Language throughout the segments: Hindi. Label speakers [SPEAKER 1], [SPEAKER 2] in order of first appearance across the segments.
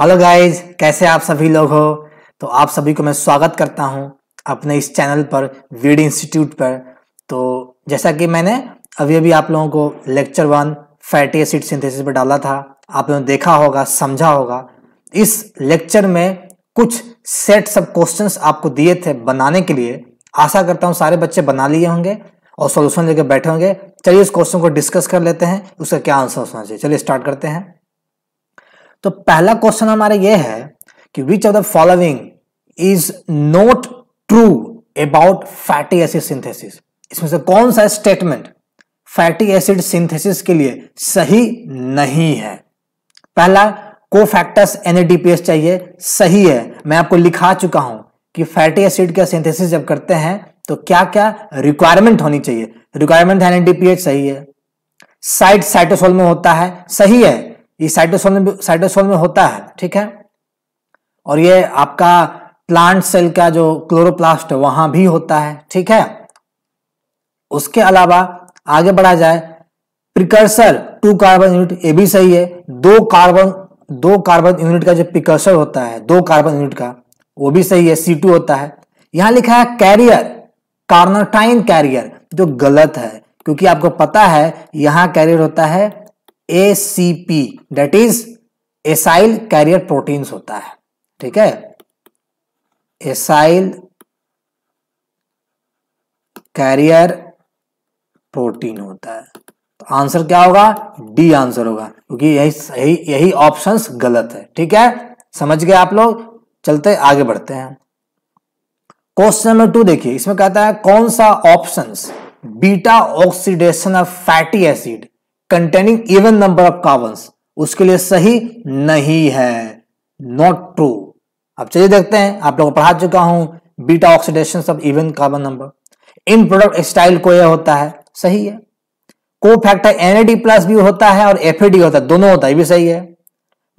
[SPEAKER 1] हेलो गाइज़ कैसे आप सभी लोग हो? तो आप सभी को मैं स्वागत करता हूँ अपने इस चैनल पर वीड इंस्टीट्यूट पर। तो जैसा कि मैंने अभी अभी आप लोगों को lecture one fatty acid synthesis पर डाला था। आप लोगों ने देखा होगा, समझा होगा। इस लेक्चर में कुछ सेट सब क्वेश्चंस आपको दिए थे बनाने के लिए। आशा करता हूँ सारे बच्चे बना लिए होंगे और सोल्यूशन लेकर बैठे होंगे। चलिए इस क्वेश्चन को डिस्कस कर लेते हैं, उसका क्या आंसर होना चाहिए? चलिए स्टार्ट करते हैं। तो पहला क्वेश्चन हमारा यह है कि which of the following is not true about fatty acid synthesis इसमें से कौन सा स्टेटमेंट फैटी एसिड सिंथेसिस के लिए सही नहीं है? पहला कोफैक्टर्स एनएडीपीएस चाहिए, सही है। मैं आपको लिखा चुका हूँ कि फैटी एसिड का सिंथेसिस जब करते हैं तो क्या क्या रिक्वायरमेंट होनी चाहिए? रिक्वायरमेंट एनएडीपीएच सही है। साइट साइटोसोल में होता है, सही है। ये साइटोसोल में साइटोसोल में होता है, ठीक है? और ये आपका प्लांट सेल का जो क्लोरोप्लास्ट है, वहाँ भी होता है, ठीक है? उसके अलावा आगे बढ़ा जाए प्रिकर्सर टू कार्बन यूनिट ये भी सही है। दो कार्बन दो कार्बन यूनिट का जो प्रिकर्सर होता है, दो कार्बन यूनिट का, वो भी सही है सी टू होता है। यहाँ लिखा है कैरियर कार्नाटाइन कैरियर जो गलत है, क्योंकि आपको पता है, यहाँ कैरियर होता है ACP that is acyl carrier proteins होता है, ठीक है? एसाइल कैरियर प्रोटीन होता है। तो आंसर क्या होगा? डी आंसर होगा, क्योंकि यही यही यही ऑप्शंस गलत है, ठीक है? समझ गए आप लोग? चलते, आगे बढ़ते हैं। क्वेश्चन नंबर टू देखिए, इसमें कहता है, कौन सा options beta oxidation of fatty acid containing even number of carbon उसके लिए सही नहीं है। नॉट ट्रू अब चलिए देखते हैं। आप लोगों पढ़ा चुका हूँ। Beta oxidation of even carbon number in product style को यह होता है। सही है। को फैक्टर एनएडी प्लस भी होता है और एफएडी होता है। दोनों होता है। भी सही है।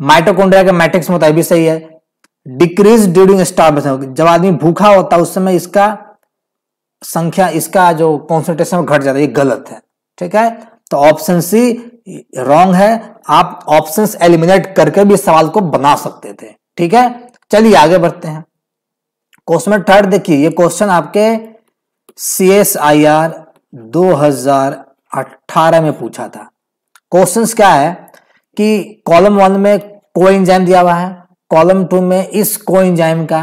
[SPEAKER 1] माइटोकॉन्ड्रिया के मैट्रिक्स में होता है। भी सही है। डिक्रीज ड्यूरिंग स्टार्वेशन जब आदमी भूखा होता है, उस समय इसका संख्या, इसका जो कॉन्सेंट्रेशन घट जाता है। ये गलत है। ठीक है? तो ऑप्शन सी रॉन्ग है। आप ऑप्शन एलिमिनेट करके भी सवाल को बना सकते थे। ठीक है? चलिए आगे बढ़ते हैं। क्वेश्चन थर्ड देखिए, ये क्वेश्चन आपके सी एस आई आर दो हज़ार अठारह में पूछा था। क्वेश्चन क्या है? कि कॉलम वन में को दिया हुआ है। कॉलम टू में इस को का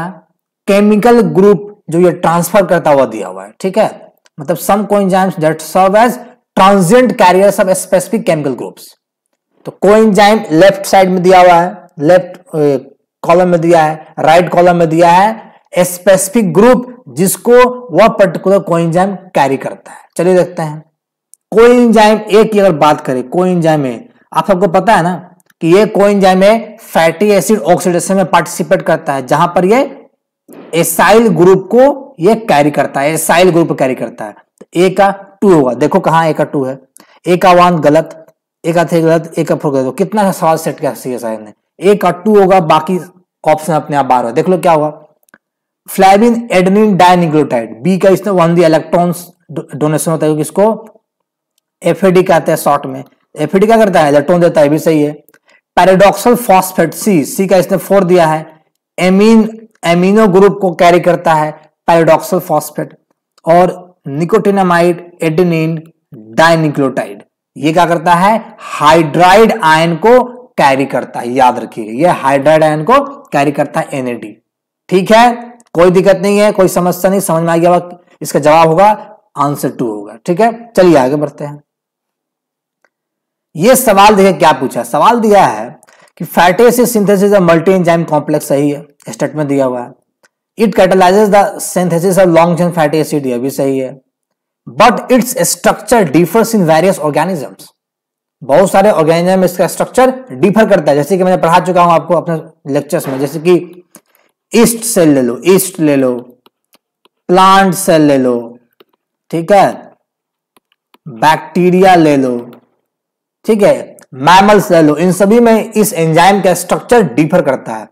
[SPEAKER 1] केमिकल ग्रुप जो ये ट्रांसफ़र करता हुआ दिया हुआ है। ठीक है? मतलब सम को that serve as transient carriers of specific chemical groups तो कोइंजाइम लेफ़्ट साइड में दिया हुआ है, लेफ़्ट कॉलम में दिया है, राइट कॉलम में दिया है स्पेसिफिक ग्रुप जिसको वह पर्टिकुलर कोइंजाइम कैरी करता है। चलिए देखते हैं। कोइंजाइम ए की अगर बात करें कोइंजाइम ए आप सबको पता है ना कि ये coenzyme A fatty acid oxidation में पार्टिसिपेट करता है, जहाँ पर ये एसाइल ग्रुप को ये कैरी करता है एसाइल ग्रुप कैरी करता है। ए का टू होगा। देखो कहा ए का टू है। ए का वन गलत ए का थ्री गलत ए का फोर गलत। कितना सवाल सेट किया सी एस आई ने। ए का टू होगा, बाकी ऑप्शन अपने आप बार देख लो क्या होगा। फ्लैविन एडनिन डायनिक्लोटाइड बी का इसमें वन दी इलेक्ट्रॉन्स डोनेशन होता है किसको एफएडी कहते हैं शॉर्ट में। एफ़ क्या करता है? इलेक्ट्रॉन देता है भी सही है। पैराडॉक्सल फॉस्फेट सी सी का इसने फोर दिया है। एमीन एमिनो ग्रुप को कैरी करता है पैराडॉक्सल फॉस्फेट और निकोटिनामाइड एडेनिन डाइनिक्लोटाइड ये क्या करता है? हाइड्राइड आयन को कैरी करता है, याद रखिएगा। ये हाइड्राइड आयन को कैरी करता है एनएडी ठीक है? कोई दिक्कत नहीं है, कोई समस्या नहीं, समझ में आ गया इसका जवाब होगा आंसर टू होगा। ठीक है? चलिए आगे बढ़ते हैं। ये सवाल देखिए, क्या पूछा? सवाल दिया है कि फैटेसिस सिंथेसिस मल्टी एंजाइम कॉम्प्लेक्स सही है, स्टेटमेंट दिया हुआ है। It catalyzes the synthesis of long chain fatty acid ये भी सही है। But its structure differs in various organisms बहुत सारे ऑर्गेनिज्म इसका स्ट्रक्चर डिफर करता है। जैसे कि मैंने पढ़ा चुका हूँ आपको अपने लेक्चर्स में, जैसे कि ईस्ट सेल ले लो ईस्ट ले लो प्लांट सेल ले लो, ठीक है? बैक्टीरिया ले लो, ठीक है? मैमल्स ले लो, इन सभी में इस एंजाइम का स्ट्रक्चर डिफर करता है।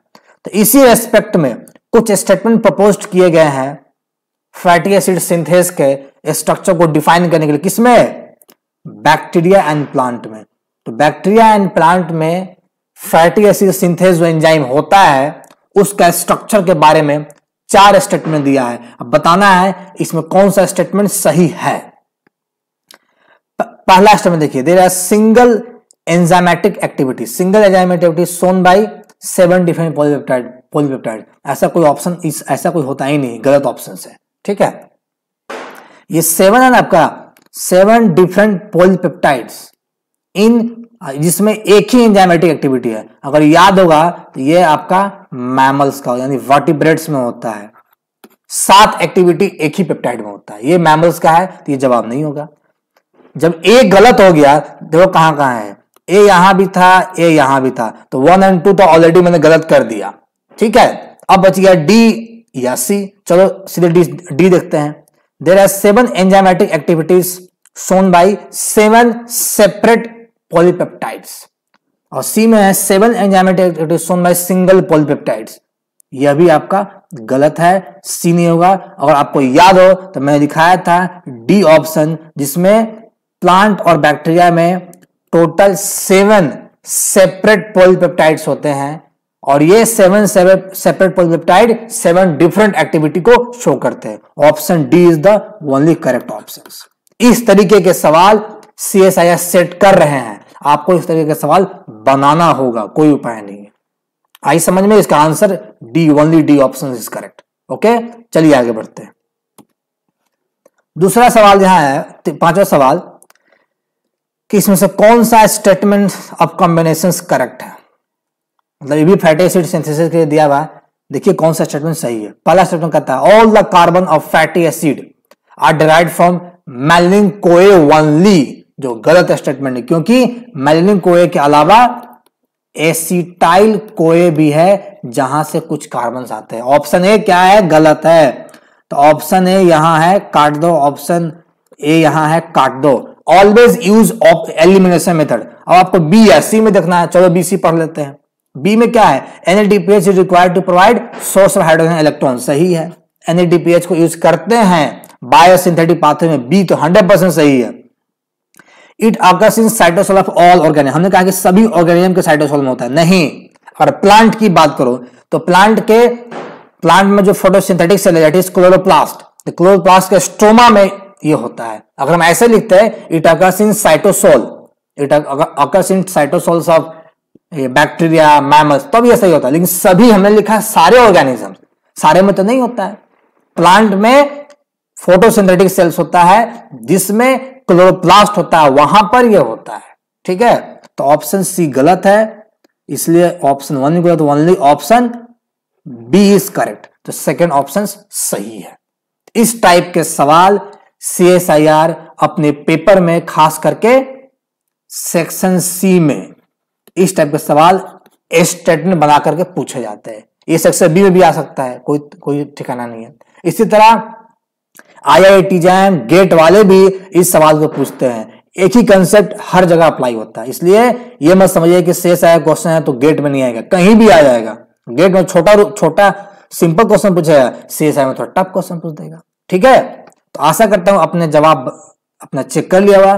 [SPEAKER 1] तो इसी रेस्पेक्ट में कुछ स्टेटमेंट प्रपोज किए गए हैं। फैटी एसिड सिंथेस के स्ट्रक्चर को डिफाइन करने के लिए किसमें? बैक्टीरिया एंड प्लांट में। तो बैक्टीरिया एंड प्लांट में फैटी एसिड सिंथेस जो एंजाइम होता है, उसका स्ट्रक्चर के बारे में चार स्टेटमेंट दिया है। अब बताना है, इसमें कौन सा स्टेटमेंट सही है? पहला स्टेटमेंट देखिए there are single enzymatic activity single enzymatic activity shown by seven different polypeptide polypeptide ऐसा कोई ऑप्शन इस, ऐसा कोई होता ही नहीं, गलत ऑप्शन है। ठीक है? ये सेवन है ना आपका? सेवन डिफरेंट पॉलीपेप्टाइड्स इन जिसमें एक ही एंजाइमेटिक एक्टिविटी है। अगर याद होगा तो ये आपका मैमल्स का, यानी वर्टिब्रेट्स में होता है। सात एक्टिविटी एक ही पेप्टाइड में होता है। ये मैमल्स का है तो ये जवाब नहीं होगा। जब ए गलत हो गया, देखो कहाँ कहाँ है। ए यहाँ भी था ए यहाँ भी था। तो वन एंड टू तो ऑलरेडी मैंने गलत कर दिया। ठीक है? अब बच गया डी या सी चलो सीधे डी डी देखते हैं। There are seven enzymatic activities shown by seven separate polypeptides और सी में है seven enzymatic activities shown by single polypeptides यह भी आपका गलत है सी नहीं होगा। अगर आपको याद हो तो मैंने दिखाया था डी ऑप्शन जिसमें प्लांट और बैक्टीरिया में टोटल सेवन सेपरेट पॉलीपेप्टाइड्स होते हैं। और ये seven separate polypeptide seven different activity को शो करते हैं। Option D is the only correct option इस तरीके के सवाल C S I S set कर रहे हैं। आपको इस तरीके का सवाल बनाना होगा, कोई उपाय नहीं है। आई समझ में इसका answer? D only D option is correct okay चलिए आगे बढ़ते हैं। दूसरा सवाल यहाँ है पांचवा सवाल कि इसमें से कौन सा स्टेटमेंट ऑफ़ कॉम्बिनेशन करेक्ट है? मतलब ये भी फैटी एसिड सिंथेसिस के लिए दिया हुआ है। देखिए कौन सा स्टेटमेंट सही है। पहला स्टेटमेंट कहता है all the carbon of fatty acid are derive from malonyl CoA only जो गलत स्टेटमेंट है, क्योंकि मेलिन कोए के अलावा एसिटाइल कोए भी है, जहाँ से कुछ कार्बन आते हैं। ऑप्शन ए क्या है? गलत है। तो ऑप्शन ए यहाँ है, काट दो। ऑप्शन ए यहाँ है, काट दो। ऑलवेज यूज़ एलिमिनेशन मेथड अब आपको बी या सी में देखना है। चलो बी सी पढ़ लेते हैं। बी में क्या है? NADPH is required to provide source of hydrogen electron सही है। एनएडीपीएच को यूज़ करते हैं बायोसिंथेटिक पाथवे में बी तो हंड्रेड परसेंट सही है। It occurs in cytosol of all organism हमने कहा कि सभी ऑर्गेनिज्म के साइटोसोल में होता है। नहीं। अगर प्लांट की बात करो तो प्लांट के प्लांट में जो फोटोसिंथेटिक सेल है क्लोरोप्लास्ट तो क्लोरोप्लास्ट के स्ट्रोमा में ये होता है। अगर हम ऐसे लिखते हैं it occurs in cytosol it occurs in cytosols of bacteria mammals तब ये सही होता है। लेकिन सभी हमने लिखा है सारे ऑर्गेनिज्म सारे में तो नहीं होता है। प्लांट में फोटोसिंथेटिक सेल्स होता है, जिसमें क्लोरोप्लास्ट होता है, वहाँ पर यह होता है। ठीक है? तो ऑप्शन सी गलत है, इसलिए ऑप्शन वन गलत only option B is correct तो सेकेंड ऑप्शन सही है। इस टाइप के सवाल सी एस आई आर अपने पेपर में खास करके सेक्शन सी में इस टाइप के सवाल स्टेटमेंट बना करके पूछे जाते हैं। ये सेक्शन बी में भी आ सकता है, कोई कोई ठिकाना नहीं है। इसी तरह आईआईटी जैम गेट वाले भी इस सवाल को पूछते हैं। एक ही कंसेप्ट हर जगह अप्लाई होता है। इसलिए ये मत समझिए कि शेष आया क्वेश्चन है तो गेट में नहीं आएगा। कहीं भी आ जाएगा। गेट में छोटा छोटा सिंपल क्वेश्चन पूछेगा शेष आया में थोड़ा टफ क्वेश्चन पूछ देगा। ठीक है? तो आशा करता हूँ अपने जवाब अपना चेक कर लिया हुआ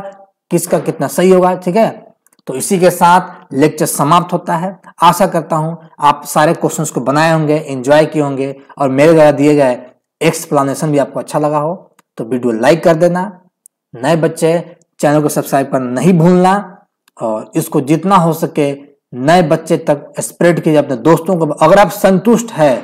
[SPEAKER 1] किसका कितना सही होगा, ठीक है? तो इसी के साथ लेक्चर समाप्त होता है। आशा करता हूँ आप सारे क्वेश्चंस को बनाए होंगे एंजॉय किए होंगे और मेरे द्वारा दिए गए एक्सप्लानेशन भी आपको अच्छा लगा हो तो वीडियो लाइक कर देना। नए बच्चे चैनल को सब्सक्राइब करना नहीं भूलना और इसको जितना हो सके नए बच्चे तक स्प्रेड कीजिए अपने दोस्तों को। अगर आप संतुष्ट है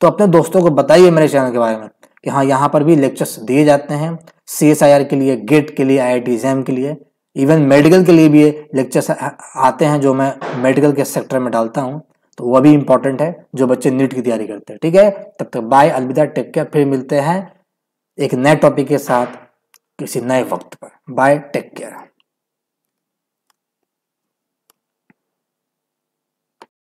[SPEAKER 1] तो अपने दोस्तों को बताइए मेरे चैनल के बारे में कि हाँ यहाँ पर भी लेक्चर्स दिए जाते हैं सीएसआईआर के लिए गेट के लिए आई आई के लिए। इवन मेडिकल के लिए भी लेक्चर्स आते हैं जो मैं मेडिकल के सेक्टर में डालता हूँ तो वह भी इंपॉर्टेंट है, जो बच्चे नीट की तैयारी करते हैं, ठीक है? तब तक बाय अलविदा टेक केयर फिर मिलते हैं एक नए टॉपिक के साथ किसी नए वक्त पर। Bye take care